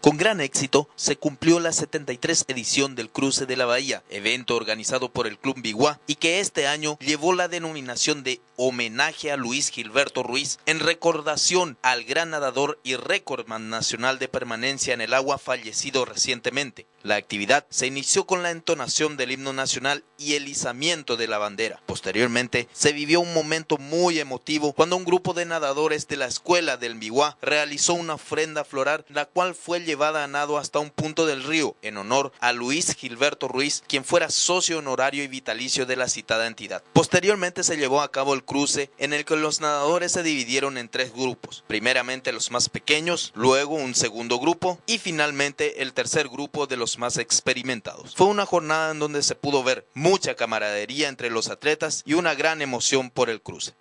Con gran éxito se cumplió la 73 edición del Cruce de la Bahía, evento organizado por el Club Biguá y que este año llevó la denominación de homenaje a Luis Gilberto Ruiz en recordación al gran nadador y récordman nacional de permanencia en el agua fallecido recientemente. La actividad se inició con la entonación del himno nacional y el izamiento de la bandera. Posteriormente se vivió un momento muy emotivo cuando un grupo de nadadores de la escuela del Biguá realizó una ofrenda floral la cual fue llevada a nado hasta un punto del río en honor a Luis Gilberto Ruiz, quien fuera socio honorario y vitalicio de la citada entidad. Posteriormente se llevó a cabo el cruce en el que los nadadores se dividieron en tres grupos, primeramente los más pequeños, luego un segundo grupo y finalmente el tercer grupo de los más experimentados. Fue una jornada en donde se pudo ver mucha camaradería entre los atletas y una gran emoción por el cruce.